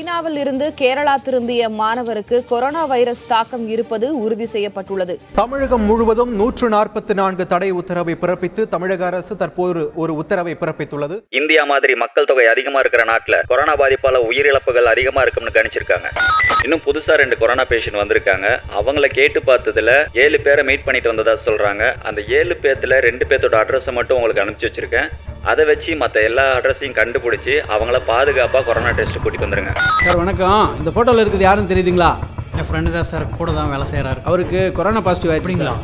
சீனாவில் இருந்து கேரளா திரும்பிய மாணவருக்கு கொரோனா வைரஸ் தாக்கம் இருப்பது உறுதி செய்யப்பட்டுள்ளது. தமிழகம் முழுவதும் நூற்று நாற்பத்தி நான்கு தடை உத்தரவை பிறப்பித்து தமிழக அரசு தற்போது ஒரு உத்தரவை பிறப்பித்துள்ளது. இந்தியா மாதிரி மக்கள் தொகை அதிகமா இருக்கிற நாட்டுல கொரோனா பாதிப்பால உயிரிழப்புகள் அதிகமா இருக்கும்னு கணிச்சிருக்காங்க. இன்னும் புதுசா ரெண்டு கொரோனா பேஷண்ட் வந்திருக்காங்க. அவங்கள கேட்டு பார்த்ததுல ஏழு பேரை மீட் பண்ணிட்டு வந்ததா சொல்றாங்க. அந்த ஏழு பேத்துல ரெண்டு பேர்த்தோட அட்ரஸை மட்டும் உங்களுக்கு அனுப்பிச்சு வச்சிருக்கேன். அதை வச்சு மற்ற எல்லா அட்ரஸையும் கண்டுபிடிச்சி அவங்கள பாதுகாப்பாக கொரோனா டெஸ்ட் கூட்டிட்டு வந்துருங்க. சார் வணக்கம். இந்த ஃபோட்டோவில் இருக்குது யாருன்னு தெரியுதுங்களா? என் ஃப்ரெண்டு தான் சார் கூட தான் வேலை செய்கிறாரு அவருக்கு கொரோனா பாசிட்டிவ் ஆயிடுச்சுங்களா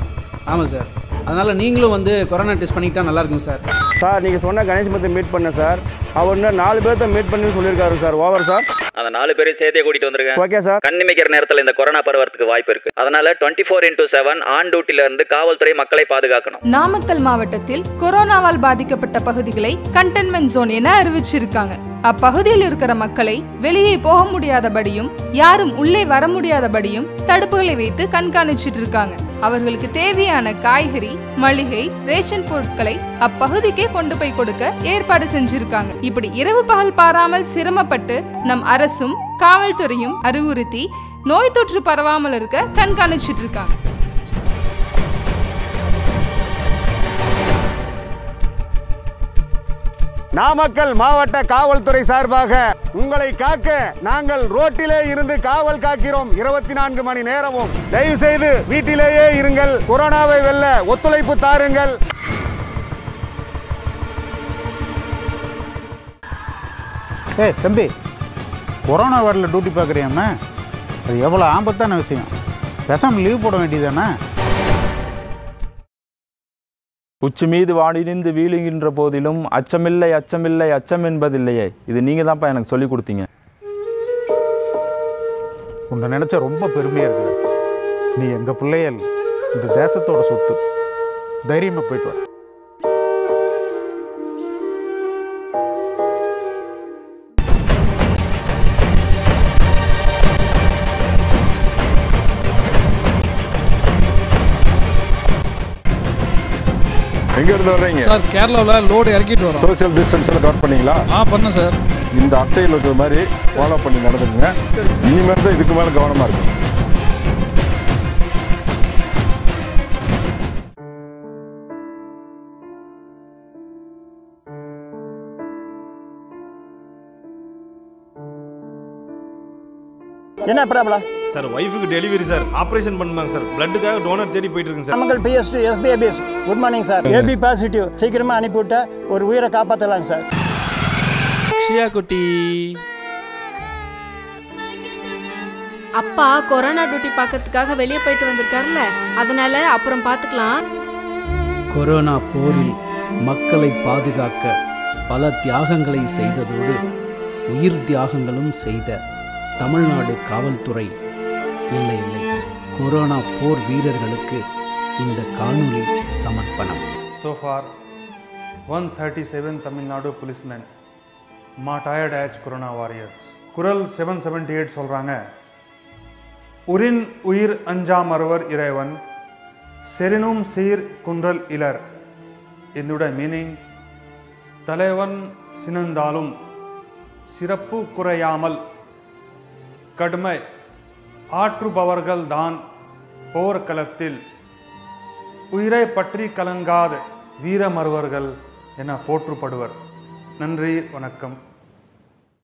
ஆமாம் சார். அதனால் நீங்களும் வந்து கொரோனா டெஸ்ட் பண்ணிக்கிட்டா நல்லா இருக்கும் சார். சார் நீங்கள் சொன்ன கணேஷ் மத்தை மீட் பண்ணேன் சார். அவர் நாலு பேர்த்த மீட் பண்ணி சொல்லியிருக்காரு சார். Over sir. அந்த நாலு பேரையும் சேர்த்தே கூட்டிட்டு வந்துருங்க ஓகே சார். கண்ணிமைக்கிற நேரத்தில் இந்த கொரோனா பரவறதுக்கு வாய்ப்பு இருக்கு. அதனால twenty four into seven on டியூட்டில இருந்து காவல்துறை மக்களை பாதுகாக்கணும். நாமக்கல் மாவட்டத்தில் கொரோனாவால் பாதிக்கப்பட்ட பகுதிகளை கண்டெய்ன்மெண்ட் ஜோன் என அறிவிச்சிருக்காங்க. அப்பகுதியில் இருக்கிற மக்களை வெளியே போக முடியாதபடியும் யாரும் உள்ளே வர முடியாதபடியும் தடுப்புகளை வைத்து கண்காணிச்சிட்டு இருக்காங்க. அவர்களுக்கு தேவையான காய்கறி மளிகை ரேஷன் பொருட்களை அப்பகுதிக்கே கொண்டு போய் கொடுக்க ஏற்பாடு செஞ்சிருக்காங்க. இப்படி இரவு பகல் பாராமல் சிரமப்பட்டு நம் அரசும் காவல்துறையும் அறிவுறுத்தி நோய் தொற்று பரவாமல் இருக்க கண்காணிச்சிட்டு இருக்காங்க. நாமக்கல் மாவட்ட காவல்துறை சார்பாக உங்களை காக்க நாங்கள் ரோட்டிலே இருந்து காவல் காக்கிறோம். இருபத்தி நான்கு மணி நேரமும். தயவு செய்து வீட்டிலேயே இருங்கள். கொரோனாவை வெல்ல ஒத்துழைப்பு தாருங்கள். ஏய் தம்பி கொரோனா வார்டில் டியூட்டி பார்க்குறியாம அது எவ்வளோ ஆபத்தான விஷயம். பேசாமல் லீவ் போட வேண்டியதானே உச்சி மீது வாடினிந்து வீழுகின்ற போதிலும் அச்சமில்லை அச்சமில்லை அச்சம் என்பதில்லையே. இது நீங்கள் தான்ப்பா எனக்கு சொல்லி கொடுத்தீங்க. உன்னை நினச்சா ரொம்ப பெருமையாக இருக்குது. நீ எங்கள் பிள்ளையல் இந்த தேசத்தோட சொத்து. தைரியமாக போயிட்டு வர எங்க இருந்து வர்றீங்க? சார் கேரளாவில் லோடு இறக்கிட்டு வரோம். சோசியல் டிஸ்டன்ஸ் எல்லாம் கவர் பண்ணீங்களா? ஆ பண்ணேன் சார். இந்த அட்டையில் இருக்கிற மாதிரி ஃபாலோ பண்ணி நடந்துக்குங்க. இனிமேல் தான் இதுக்கு மேலே கவனமா இருக்கும் என்ன ப்ராப்ளம் சார் ஒய்ஃபுக்கு டெலிவரி சார் ஆப்ரேஷன் பண்ணுவாங்க சார். பிளட்டுக்காக டோனர் தேடி போயிட்டு இருக்குங்க சார் நாமக்கல் பிஎஸ் to good morning sir AB positive சீக்கிரமாக அனுப்பிவிட்ட ஒரு உயிரை காப்பாற்றலாம் சார் ஷியா குட்டி அப்பா கொரோனா டியூட்டி பார்க்கறதுக்காக வெளியே போயிட்டு வந்திருக்காருல்ல. அதனால அப்புறம் பார்த்துக்கலாம். கொரோனா போரில் மக்களை பாதுகாக்க பல தியாகங்களை செய்ததோடு உயிர் தியாகங்களும் செய்த தமிழ்நாடு காவல்துறை இல்லை இல்லை. கொரோனா போர் வீரர்களுக்கு இந்த காணொலி சமர்ப்பணம். So far, 137 Tamil Nadu policemen martyred as Corona warriors. குரல் செவன் செவன்டி எயிட் சொல்கிறாங்க உரின் உயிர் அஞ்சாமறவர் இறைவன் செரினும் சீர் குன்றல் இலர். என்னோட மீனிங் தலைவன் சினந்தாலும் சிறப்பு குறையாமல் கடுமை ஆற்றுபவர்கள்தான் போர்க்களத்தில். உயிரை பற்றி கலங்காத வீரமருவர்கள் என போற்றுப்படுவர் நன்றி வணக்கம்.